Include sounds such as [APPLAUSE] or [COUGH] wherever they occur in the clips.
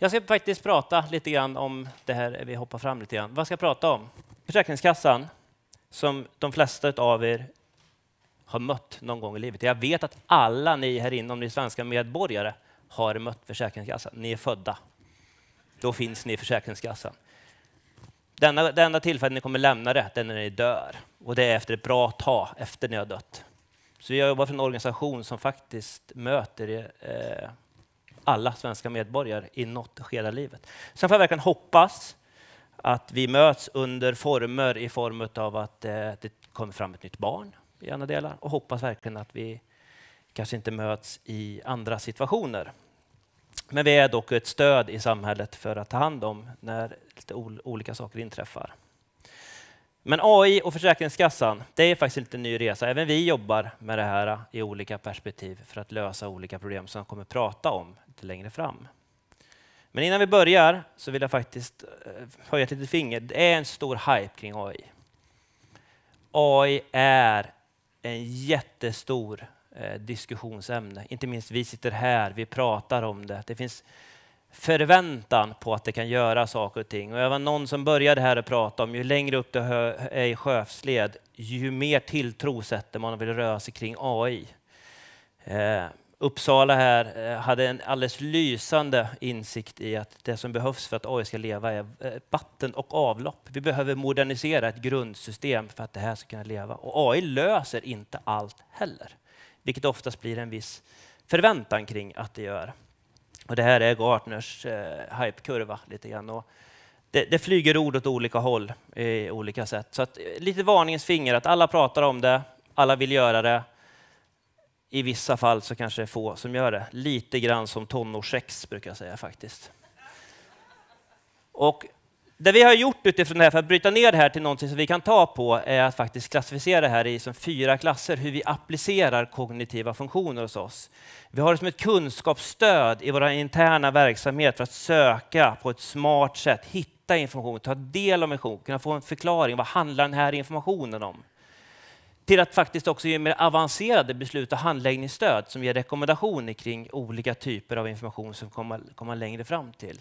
Jag ska faktiskt prata lite grann om det här, vi hoppar fram lite grann. Vad ska jag prata om? Försäkringskassan, som de flesta av er har mött någon gång i livet. Jag vet att alla ni här inne, om ni är svenska medborgare, har mött Försäkringskassan. Ni är födda. Då finns ni i Försäkringskassan. Denna, det enda tillfället ni kommer lämna det, det är när ni dör. Och det är efter ett bra tag, efter ni har dött. Så jag jobbar för en organisation som faktiskt möter eh, alla svenska medborgare i något skede av livet. Sen får jag verkligen hoppas att vi möts under former i form av eh, att det kommer fram ett nytt barn i andra delar och hoppas verkligen att vi kanske inte möts i andra situationer. Men vi är dock ett stöd i samhället för att ta hand om när lite olika saker inträffar. Men AI och Försäkringskassan, det är faktiskt inte en ny resa. Även vi jobbar med det här i olika perspektiv för att lösa olika problem som jag kommer att prata om lite längre fram. Men innan vi börjar så vill jag faktiskt eh, höja ett litet finger. Det är en stor hype kring AI. AI är en jättestor eh, diskussionsämne. Inte minst vi sitter här, vi pratar om det. Det finns förväntan på att det kan göra saker och ting. Och jag var någon som började här och prata om ju längre upp det är i chefsled, ju mer tilltro sätter man och vill röra sig kring AI. Eh, Uppsala här eh, hade en alldeles lysande insikt i att det som behövs för att AI ska leva är eh, vatten och avlopp. Vi behöver modernisera ett grundsystem för att det här ska kunna leva. Och AI löser inte allt heller, vilket oftast blir en viss förväntan kring att det gör. Och det här är Gartners eh, hypekurva lite grann. Och det, det, flyger ord åt olika håll i olika sätt. Så att, eh, lite varningens finger att alla pratar om det, alla vill göra det. I vissa fall så kanske det är få som gör det. Lite grann som tonårssex brukar jag säga faktiskt. Och det vi har gjort utifrån det här för att bryta ner det här till någonting som vi kan ta på är att faktiskt klassificera det här i som fyra klasser, hur vi applicerar kognitiva funktioner hos oss. Vi har det som ett kunskapsstöd i vår interna verksamhet för att söka på ett smart sätt, hitta information, ta del av information, kunna få en förklaring. Vad handlar den här informationen om? Till att faktiskt också ge mer avancerade beslut och handläggningsstöd som ger rekommendationer kring olika typer av information som kommer komma längre fram till.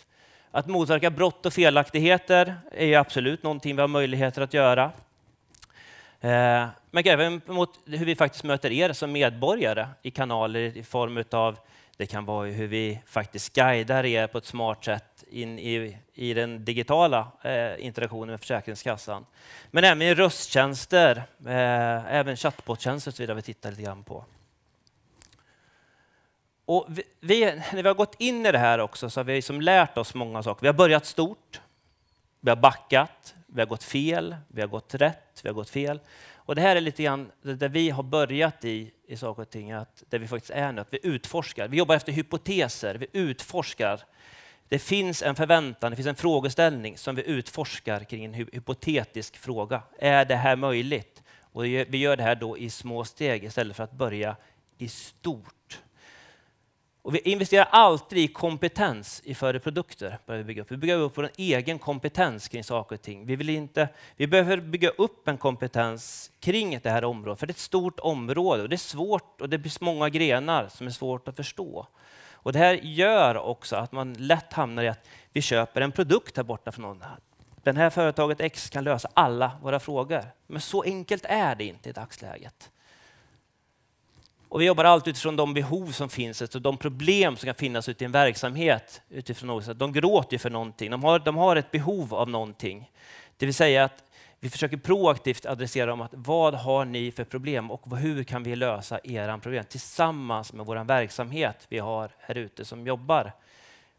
Att motverka brott och felaktigheter är absolut någonting vi har möjligheter att göra. Eh, men även mot hur vi faktiskt möter er som medborgare i kanaler i form av det kan vara hur vi faktiskt guidar er på ett smart sätt in i, i den digitala eh, interaktionen med Försäkringskassan. Men även i rösttjänster, eh, även chatbottjänster och så vidare vi tittar lite grann på. Och vi, vi, när vi har gått in i det här också så har vi liksom lärt oss många saker. Vi har börjat stort, vi har backat, vi har gått fel, vi har gått rätt, vi har gått fel. Och det här är lite grann där vi har börjat i, i saker och ting, att där vi faktiskt är nu, att vi utforskar. Vi jobbar efter hypoteser, vi utforskar. Det finns en förväntan, det finns en frågeställning som vi utforskar kring en hypotetisk fråga. Är det här möjligt? Och vi gör det här då i små steg istället för att börja i stort. Och vi investerar alltid i kompetens i före produkter. Vi bygga upp. Vi bygger upp vår egen kompetens kring saker och ting. Vi, vill inte, vi behöver bygga upp en kompetens kring det här området, för det är ett stort område och det är svårt och det blir många grenar som är svårt att förstå. Och det här gör också att man lätt hamnar i att vi köper en produkt här borta från någon. Den här företaget X kan lösa alla våra frågor. Men så enkelt är det inte i dagsläget. Och vi jobbar alltid utifrån de behov som finns, alltså de problem som kan finnas ute i en verksamhet. Utifrån något. De gråter för någonting, de har, de har ett behov av någonting. Det vill säga att vi försöker proaktivt adressera dem att vad har ni för problem och hur kan vi lösa era problem tillsammans med vår verksamhet vi har här ute som jobbar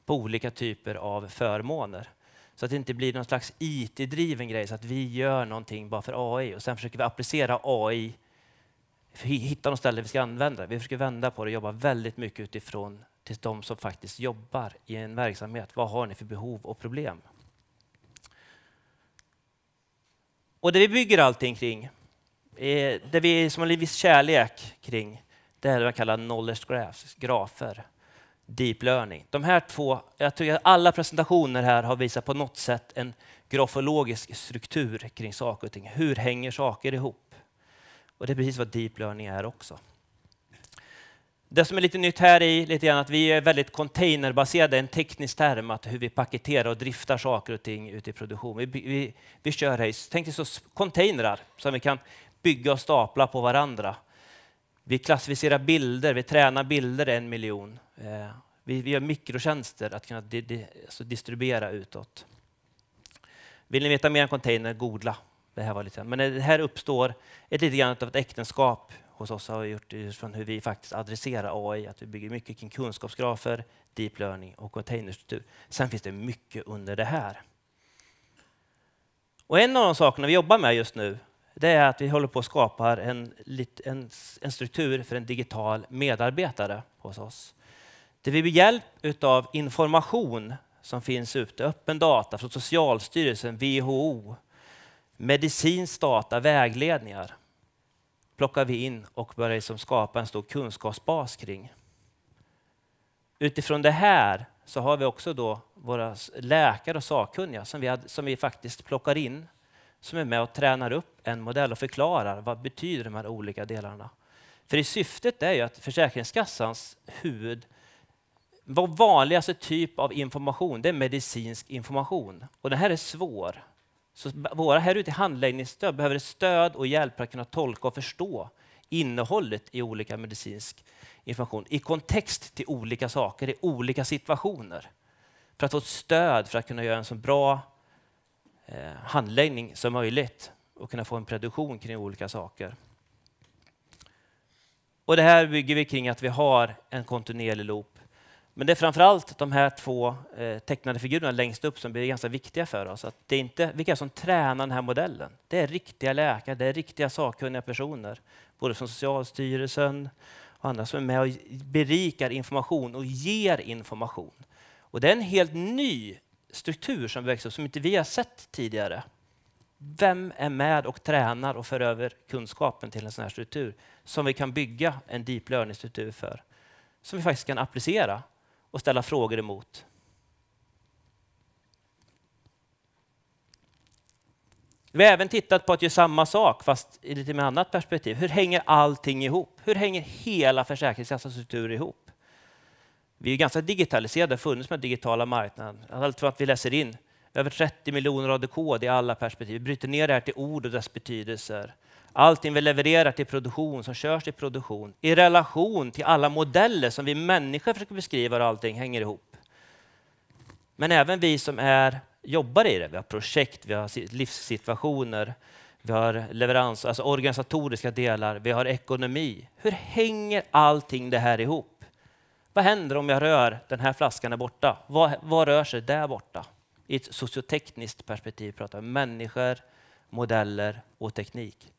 på olika typer av förmåner. Så att det inte blir någon slags IT-driven grej så att vi gör någonting bara för AI och sen försöker vi applicera AI hitta något ställe vi ska använda Vi försöker vända på det och jobba väldigt mycket utifrån till de som faktiskt jobbar i en verksamhet. Vad har ni för behov och problem? Och det vi bygger allting kring, eh, det vi som har en viss kärlek kring, det är det man kallar knowledge graphs, grafer, deep learning. De här två, jag tycker att alla presentationer här har visat på något sätt en grafologisk struktur kring saker och ting. Hur hänger saker ihop? Och det är precis vad deep learning är också. Det som är lite nytt här i lite grann att vi är väldigt containerbaserade, en teknisk term, att hur vi paketerar och driftar saker och ting ute i produktion. Vi, vi, vi kör här, tänk dig så containrar som vi kan bygga och stapla på varandra. Vi klassificerar bilder, vi tränar bilder en miljon. Eh, vi, vi gör mikrotjänster att kunna di, di, alltså distribuera utåt. Vill ni veta mer om container, googla. Det här var lite, men det här uppstår ett lite grann av ett äktenskap hos oss har vi gjort utifrån hur vi faktiskt adresserar AI, att vi bygger mycket kring kunskapsgrafer, deep learning och containerstruktur. Sen finns det mycket under det här. Och en av de sakerna vi jobbar med just nu, det är att vi håller på att skapa en, en, en struktur för en digital medarbetare hos oss. Där vi med hjälp av information som finns ute, öppen data från Socialstyrelsen, WHO, medicinsk data, vägledningar, plockar vi in och börjar liksom skapa en stor kunskapsbas kring. Utifrån det här så har vi också då våra läkare och sakkunniga som vi, som vi faktiskt plockar in, som är med och tränar upp en modell och förklarar vad betyder de här olika delarna. För i syftet är ju att Försäkringskassans huvud, vår vanligaste typ av information, det är medicinsk information. Och den här är svår. Så våra här ute i handläggningsstöd behöver stöd och hjälp för att kunna tolka och förstå innehållet i olika medicinsk information i kontext till olika saker i olika situationer. För att få ett stöd för att kunna göra en så bra eh, handläggning som möjligt och kunna få en prediktion kring olika saker. Och Det här bygger vi kring att vi har en kontinuerlig loop men det är framförallt de här två eh, tecknade figurerna längst upp som blir ganska viktiga för oss. Att det är inte vilka som tränar den här modellen. Det är riktiga läkare, det är riktiga sakkunniga personer, både från Socialstyrelsen och andra som är med och berikar information och ger information. Och det är en helt ny struktur som växer upp som inte vi har sett tidigare. Vem är med och tränar och för över kunskapen till en sån här struktur som vi kan bygga en deep learning-struktur för? Som vi faktiskt kan applicera och ställa frågor emot. Vi har även tittat på att göra samma sak, fast i lite mer annat perspektiv. Hur hänger allting ihop? Hur hänger hela Försäkringskassans struktur ihop? Vi är ganska digitaliserade, funnits med digitala marknaden. Allt från att vi läser in över 30 miljoner rader kod i alla perspektiv. Vi bryter ner det här till ord och dess betydelser. Allting vi levererar till produktion, som körs i produktion, i relation till alla modeller som vi människor försöker beskriva och allting hänger ihop. Men även vi som är, jobbar i det, vi har projekt, vi har livssituationer, vi har leverans, alltså organisatoriska delar, vi har ekonomi. Hur hänger allting det här ihop? Vad händer om jag rör den här flaskan där borta? Vad, vad rör sig där borta? I ett sociotekniskt perspektiv pratar vi människor, modeller och teknik.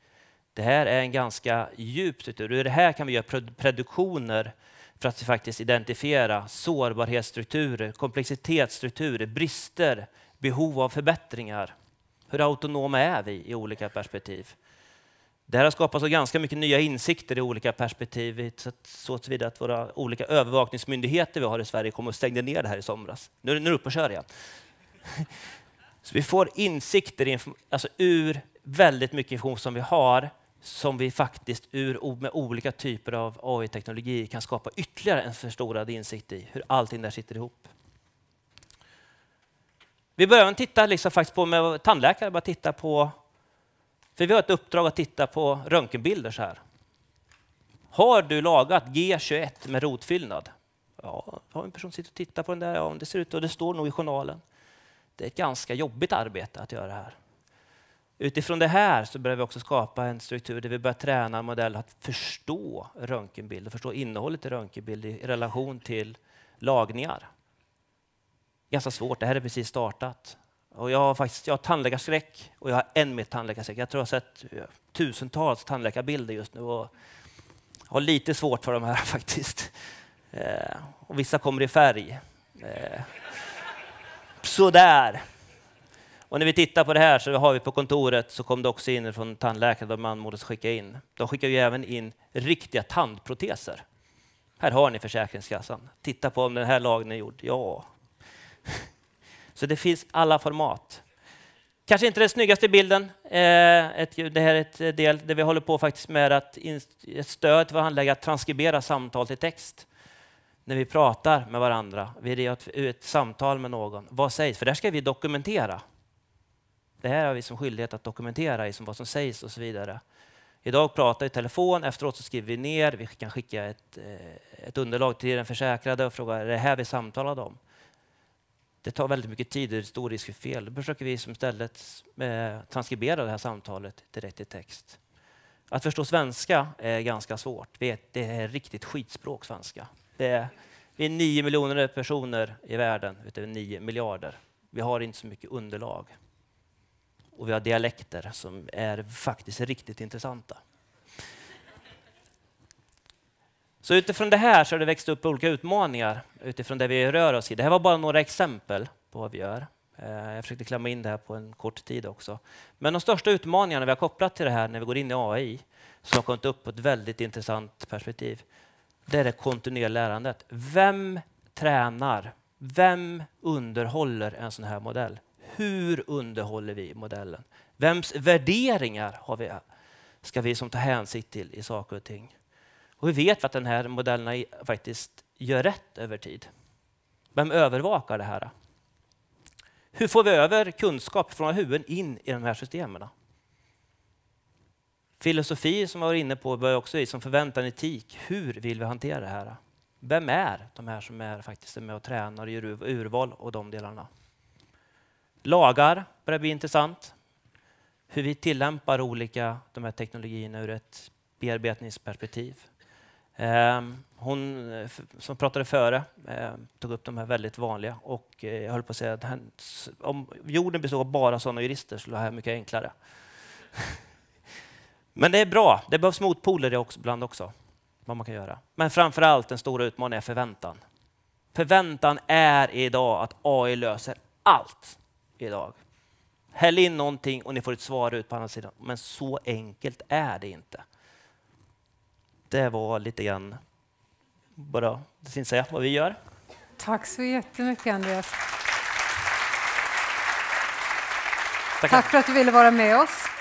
Det här är en ganska djup struktur. Ur det här kan vi göra prediktioner för att faktiskt identifiera sårbarhetsstrukturer, komplexitetsstrukturer, brister, behov av förbättringar. Hur autonoma är vi i olika perspektiv? Det här har skapat så ganska mycket nya insikter i olika perspektiv så tillvida att våra olika övervakningsmyndigheter vi har i Sverige kommer och stängde ner det här i somras. Nu är det uppe och kör igen. [LAUGHS] Så vi får insikter alltså ur väldigt mycket information som vi har som vi faktiskt ur, med olika typer av AI-teknologi kan skapa ytterligare en förstorad insikt i hur allting där sitter ihop. Vi börjar titta liksom faktiskt på med tandläkare, bara titta på, för vi har ett uppdrag att titta på röntgenbilder så här. Har du lagat G21 med rotfyllnad? Ja, har en person sitter och tittar på den där, ja, det ser ut och det står nog i journalen. Det är ett ganska jobbigt arbete att göra det här. Utifrån det här så börjar vi också skapa en struktur där vi börjar träna en modell att förstå röntgenbild och förstå innehållet i röntgenbild i relation till lagningar. Ganska svårt, det här är precis startat. Och jag har faktiskt jag har tandläkarskräck och jag har än mer tandläkarskräck. Jag tror jag har sett tusentals tandläkarbilder just nu och har lite svårt för de här [LAUGHS] faktiskt. Eh, och vissa kommer i färg. Eh, sådär. Och när vi tittar på det här så har vi på kontoret så kom det också in från tandläkare de anmodades skicka in. De skickar ju även in riktiga tandproteser. Här har ni Försäkringskassan. Titta på om den här lagen är gjord. Ja. Så det finns alla format. Kanske inte den snyggaste bilden. Eh, ett, det här är ett eh, del där vi håller på faktiskt med att ett stöd till handläggare att transkribera samtal till text. När vi pratar med varandra, vi har ett, ett samtal med någon. Vad sägs? För där ska vi dokumentera. Det här har vi som skyldighet att dokumentera i som vad som sägs och så vidare. Idag pratar vi i telefon, efteråt så skriver vi ner, vi kan skicka ett, eh, ett underlag till den försäkrade och fråga är det här vi samtalade om. Det tar väldigt mycket tid och är stor risk för fel. Då försöker vi som istället eh, transkribera det här samtalet direkt i text. Att förstå svenska är ganska svårt. Det är riktigt skitspråk, svenska. Det är, vi är nio miljoner personer i världen, utöver nio miljarder. Vi har inte så mycket underlag. Och vi har dialekter som är faktiskt riktigt intressanta. Så utifrån det här så har det växt upp olika utmaningar utifrån det vi rör oss i. Det här var bara några exempel på vad vi gör. Eh, jag försökte klämma in det här på en kort tid också. Men de största utmaningarna vi har kopplat till det här när vi går in i AI, som har kommit upp på ett väldigt intressant perspektiv, det är det kontinuerliga lärandet. Vem tränar? Vem underhåller en sån här modell? Hur underhåller vi modellen? Vems värderingar har vi, ska vi som ta hänsyn till i saker och ting? Och vi vet att den här modellerna faktiskt gör rätt över tid. Vem övervakar det här? Hur får vi över kunskap från huvuden in i de här systemen? Filosofi som jag var inne på börjar också i som förväntan etik. Hur vill vi hantera det här? Vem är de här som är faktiskt med och tränar och gör urval och de delarna? Lagar börjar bli intressant. Hur vi tillämpar olika de här teknologierna ur ett bearbetningsperspektiv. Ehm, hon eh, som pratade före ehm, tog upp de här väldigt vanliga och eh, jag höll på att säga att om jorden bestod av bara sådana jurister skulle det här mycket enklare. [LAUGHS] Men det är bra. Det behövs motpoler ibland också. Vad man kan göra. Men framför allt den stora utmaningen är förväntan. Förväntan är idag att AI löser allt idag. Häll in någonting och ni får ett svar ut på andra sidan. Men så enkelt är det inte. Det var lite grann bara det säga vad vi gör. Tack så jättemycket Andreas. Tack. Tack för att du ville vara med oss.